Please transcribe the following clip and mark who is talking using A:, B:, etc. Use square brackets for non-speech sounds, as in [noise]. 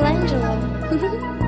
A: Michelangelo. [laughs]